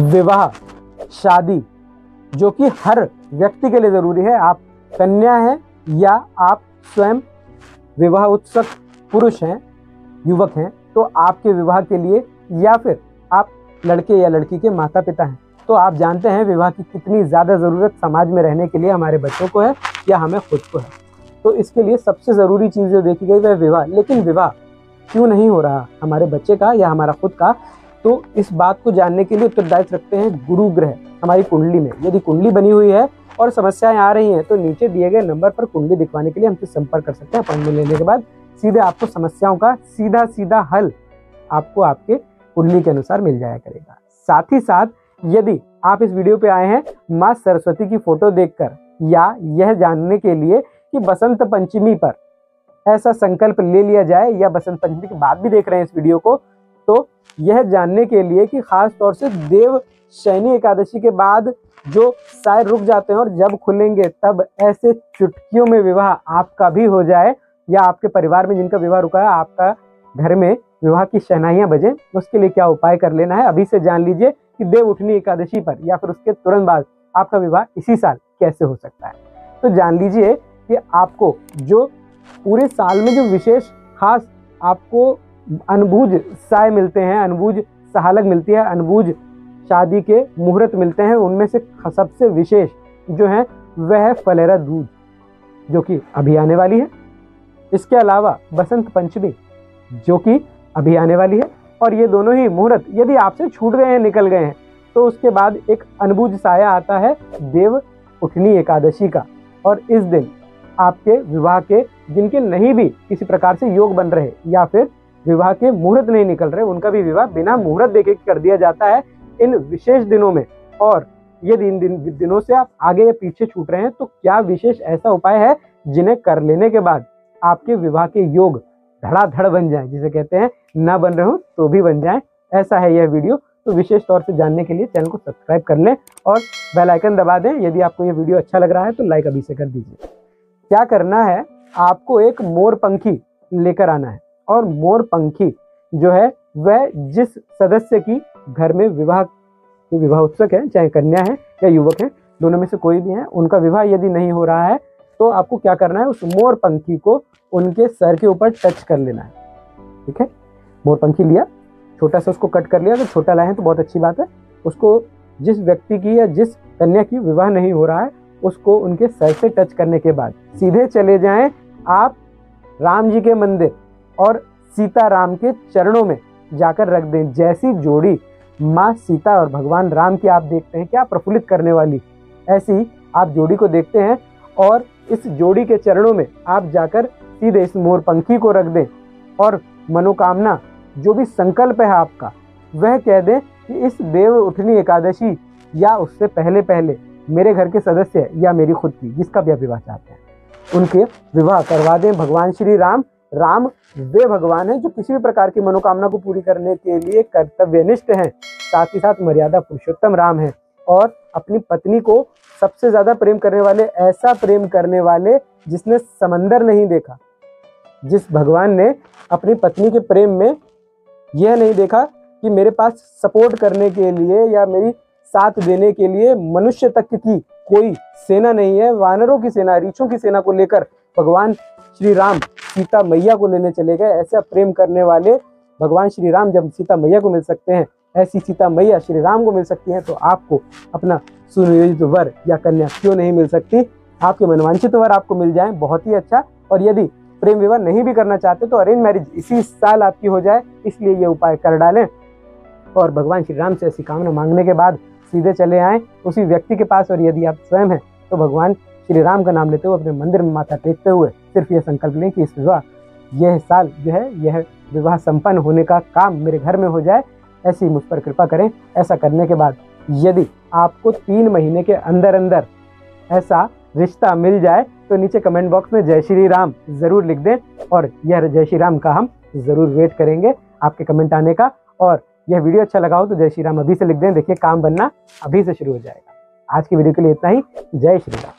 विवाह, शादी, जो कि हर व्यक्ति के लिए ज़रूरी है। आप कन्या हैं या आप स्वयं विवाह उत्सुक पुरुष हैं, युवक हैं तो आपके विवाह के लिए या फिर आप लड़के या लड़की के माता पिता हैं। तो आप जानते हैं विवाह की कितनी ज़्यादा ज़रूरत समाज में रहने के लिए हमारे बच्चों को है या हमें खुद को है। तो इसके लिए सबसे ज़रूरी चीज़ जो देखी गई वह विवाह। लेकिन विवाह क्यों नहीं हो रहा हमारे बच्चे का या हमारा खुद का? तो इस बात को जानने के लिए उत्तरदायित्व रखते हैं गुरु ग्रह, हमारी कुंडली में। यदि कुंडली बनी हुई है और समस्याएँ आ रही हैं तो नीचे दिए गए नंबर पर कुंडली दिखवाने के लिए हमसे संपर्क कर सकते हैं अपॉइंटमेंट लेने के बाद। सीधे आपको समस्याओं का सीधा सीधा हल आपको आपके कुंडली के अनुसार मिल जाया करेगा। साथ ही साथ, यदि आप इस वीडियो पे आए हैं, माँ सरस्वती की फ़ोटो देखकर या यह जानने के लिए कि बसंत पंचमी पर ऐसा संकल्प ले लिया जाए या बसंत पंचमी के बाद भी देख रहे हैं इस वीडियो को तो यह जानने के लिए कि खास तौर से देव शैनी एकादशी के बाद जो साय रुक जाते हैं और जब खुलेंगे, तब ऐसे चुटकियों में विवाह आपका भी हो जाए या आपके परिवार में जिनका विवाह रुका है, आपका घर में विवाह की शहनाइयाँ बजे, उसके लिए क्या उपाय कर लेना है? अभी से जान लीजिए कि देव उठनी एकादशी पर या फिर उसके तुरंत बाद आपका विवाह इसी साल कैसे हो सकता है। तो जान लीजिए कि आपको जो पूरे साल में जो विशेष खास आपको अनबूझ साय मिलते हैं, अनबूझ सहालक मिलती है, अनबूझ शादी के मुहूर्त मिलते हैं, उनमें से सबसे विशेष जो है, वह है फलेरा दूध जो कि अभी आने वाली है। इसके अलावा बसंत पंचमी, जो कि अभी आने वाली है, और ये दोनों ही मुहूर्त यदि आपसे छूट गए हैं, निकल गए हैं तो उसके बाद एक अनबुझ साया आता है, देव उठनी एकादशी का, और इस दिन आपके विवाह के, जिनके नहीं भी किसी प्रकार से योग बन रहे, या फिर विवाह के मुहूर्त नहीं निकल रहे, उनका भी विवाह बिना मुहूर्त देखे कर दिया जाता है इन विशेष दिनों में। और यदि इन दिन, दिनों से आप आगे या पीछे छूट रहे हैं तो क्या विशेष ऐसा उपाय है जिन्हें कर लेने के बाद आपके विवाह के योग धड़ाधड़ बन जाए, जिसे कहते हैं, ना बन रहे हो तो भी बन जाए? ऐसा है यह वीडियो। तो विशेष तौर से जानने के लिए चैनल को सब्सक्राइब कर लें और बेल आइकन दबा दें। यदि आपको यह वीडियो अच्छा लग रहा है तो लाइक अभी से कर दीजिए। क्या करना है, आपको एक मोर पंखी लेकर आना है। और मोर पंखी जो है, वह जिस सदस्य की घर में विवाह विवाह उत्सुक है, चाहे कन्या है या युवक है, दोनों में से कोई भी है, उनका विवाह यदि नहीं हो रहा है तो आपको क्या करना है, उस मोर पंखी को उनके सर के ऊपर टच कर लेना है। ठीक है? मोर पंखी लिया, छोटा सा उसको कट कर लिया तो छोटा लाए तो बहुत अच्छी बात है। उसको जिस व्यक्ति की या जिस कन्या की विवाह नहीं हो रहा है, उसको उनके सर से टच करने के बाद सीधे चले जाएँ आप राम जी के मंदिर। और सीता राम के चरणों में जाकर रख दें। जैसी जोड़ी माँ सीता और भगवान राम की आप देखते हैं, क्या प्रफुल्लित करने वाली। ऐसी आप जोड़ी को देखते हैं और इस जोड़ी के चरणों में आप जाकर सीधे इस मोर पंखी को रख दें और मनोकामना, जो भी संकल्प है आपका, वह कह दें कि इस देव उठनी एकादशी या उससे पहले पहले मेरे घर के सदस्य या मेरी खुद की, जिसका भी आप विवाह चाहते हैं। उनके विवाह करवा दें। भगवान श्री राम राम वे भगवान हैं जो किसी भी प्रकार की मनोकामना को पूरी करने के लिए कर्तव्यनिष्ठ हैं। साथ ही साथ मर्यादा पुरुषोत्तम राम है और अपनी पत्नी को सबसे ज़्यादा प्रेम करने वाले, ऐसा प्रेम करने वाले जिसने समंदर नहीं देखा, जिस भगवान ने अपनी पत्नी के प्रेम में यह नहीं देखा कि मेरे पास सपोर्ट करने के लिए या मेरी साथ देने के लिए मनुष्य तक की कोई सेना नहीं है, वानरों की सेना, रीछों की सेना को लेकर भगवान श्री राम सीता मैया को लेने चले गए। ऐसा प्रेम करने वाले भगवान श्री राम जब सीता मैया को मिल सकते हैं, ऐसी सीता मैया श्री राम को मिल सकती है तो आपको अपना सुनियोजित वर या कन्या क्यों नहीं मिल सकती? आपके मनवांचित वर आपको मिल जाए, बहुत ही अच्छा। और यदि प्रेम विवाह नहीं भी करना चाहते तो अरेंज मैरिज इसी साल आपकी हो जाए, इसलिए ये उपाय कर डालें। और भगवान श्री राम से ऐसी कामना मांगने के बाद सीधे चले आए, उसी व्यक्ति के पास। और यदि आप स्वयं हैं तो भगवान श्री राम का नाम लेते हुए अपने मंदिर में माथा टेकते हुए सिर्फ़ ये संकल्प लें कि इस विवाह, यह साल जो है, यह विवाह संपन्न होने का काम मेरे घर में हो जाए, ऐसी मुझ पर कृपा करें। ऐसा करने के बाद यदि आपको तीन महीने के अंदर अंदर ऐसा रिश्ता मिल जाए तो नीचे कमेंट बॉक्स में जय श्री राम ज़रूर लिख दें और यह जय श्री राम का हम ज़रूर वेट करेंगे आपके कमेंट आने का। और यह वीडियो अच्छा लगा हो तो जय श्री राम अभी से लिख दें। देखिए, काम बनना अभी से शुरू हो जाएगा। आज की वीडियो के लिए इतना ही। जय श्री राम।